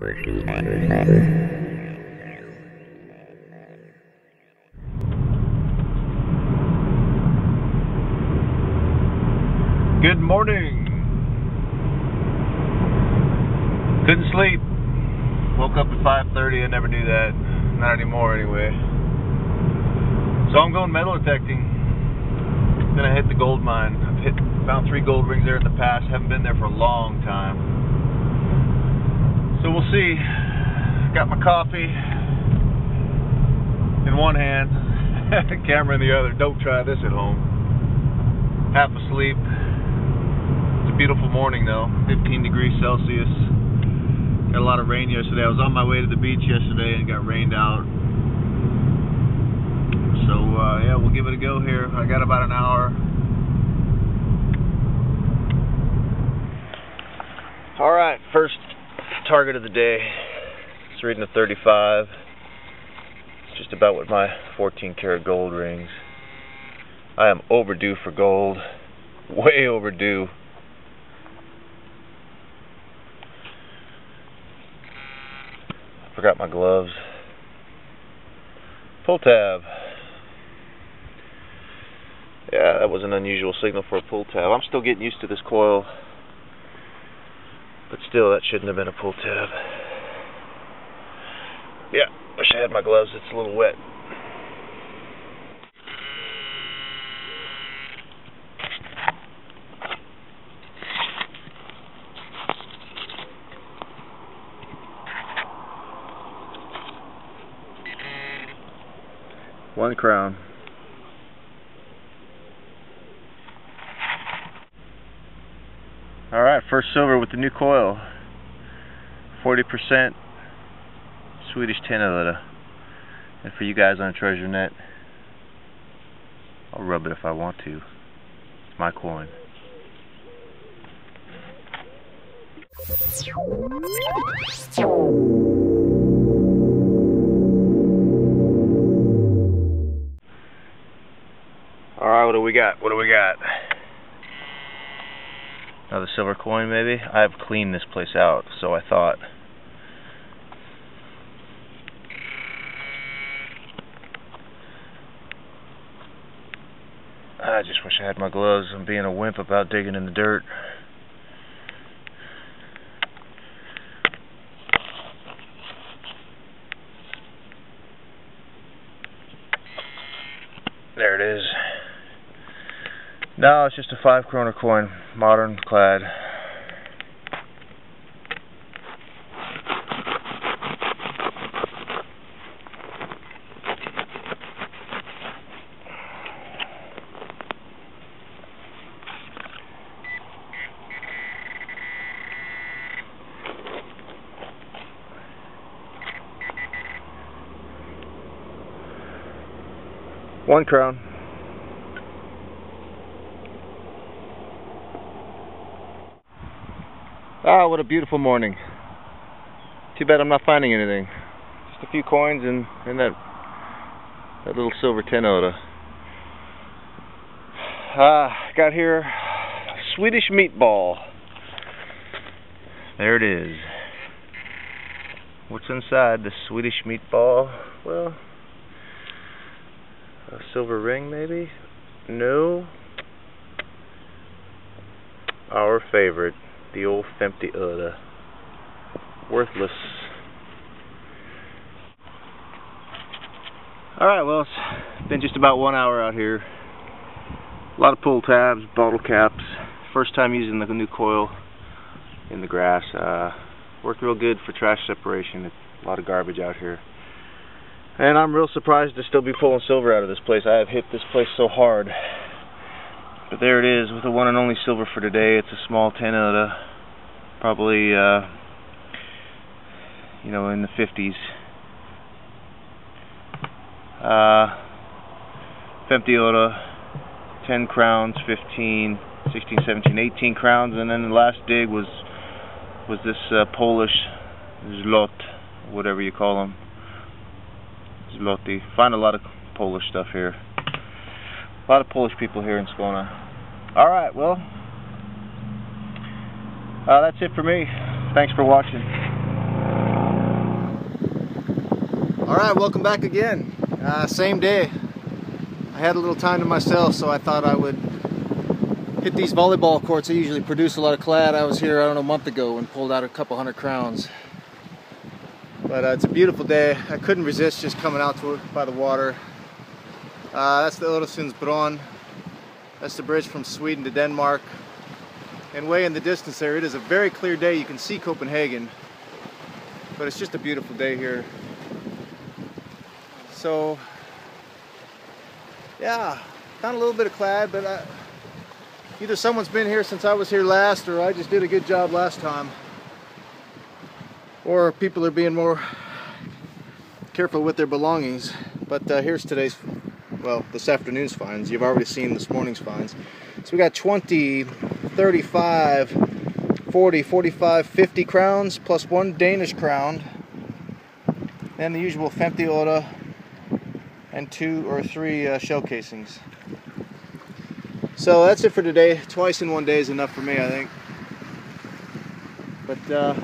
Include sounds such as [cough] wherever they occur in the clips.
Good morning. Couldn't sleep. Woke up at 5:30. I never do that. Not anymore, anyway. So I'm going metal detecting. Gonna hit the gold mine. I've hit found three gold rings there in the past. Haven't been there for a long time. So we'll see. Got my coffee in one hand, [laughs] camera in the other. Don't try this at home. Half asleep. It's a beautiful morning though. 15 degrees Celsius. Had a lot of rain yesterday. I was on my way to the beach yesterday and got rained out. So uh, yeah, we'll give it a go here. I got about an hour. All right, first target of the day. It's reading a 35. It's just about what my 14 karat gold rings. I am overdue for gold. [laughs] Way overdue. I Forgot my gloves. Pull tab. Yeah, that was an unusual signal for a pull tab. I'm still getting used to this coil. But still, that shouldn't have been a pull tab. Yeah, wish I had my gloves. It's a little wet. One crown. Alright, first silver with the new coil. 40% Swedish Tenn-Öre. And for you guys on Treasure Net, I'll rub it if I want to. It's my coin. Alright, what do we got? What do we got? Another silver coin, maybe? I've cleaned this place out, so I thought. I just wish I had my gloves. I'm being a wimp about digging in the dirt. There it is. No, it's just a five kroner coin, modern clad. One crown. Ah, what a beautiful morning. Too bad I'm not finding anything. Just a few coins and, and that that little silver Tenn-Öre. Ah, got here Swedish meatball. There it is. What's inside the Swedish meatball? Well, a silver ring maybe? No. Our favorite the old 50 öre. Worthless. Alright, well, it's been just about one hour out here. A lot of pull tabs, bottle caps. First time using the new coil in the grass. Uh, worked real good for trash separation. It's a lot of garbage out here. And I'm real surprised to still be pulling silver out of this place. I have hit this place so hard. But there it is with the one and only silver for today. It's a small Tenn-Öre, probably uh, you know in the 50s. Uh, 50 öre, 10 crowns, 15, 16, 17, 18 crowns, and then the last dig was was this uh, Polish zlot, whatever you call them. Zloty. Find a lot of Polish stuff here. A lot of Polish people here in Skåne. Alright, well, uh, that's it for me. Thanks for watching. All right, welcome back again. Uh, same day. I had a little time to myself, so I thought I would hit these volleyball courts. I usually produce a lot of clad. I was here, I don't know, a month ago and pulled out a couple hundred crowns. But uh, it's a beautiful day. I couldn't resist just coming out to by the water. Uh, that's the Öresundsbron. That's the bridge from Sweden to Denmark. And way in the distance there, it is a very clear day. You can see Copenhagen. But it's just a beautiful day here. So, yeah, found a little bit of clad, but I, either someone's been here since I was here last or I just did a good job last time. Or people are being more careful with their belongings. But uh, here's today's well, this afternoon's finds. You've already seen this morning's finds. So we got 20, 35, 40, 45, 50 crowns plus one Danish crown. Then the usual 50 öre and two or three uh, shell casings. So that's it for today. Twice in one day is enough for me, I think. But uh,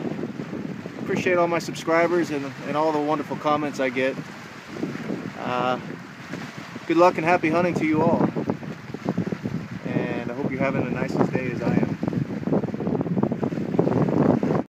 appreciate all my subscribers and, and all the wonderful comments I get. Uh, good luck and happy hunting to you all. And I hope you're having the nicest day as I am.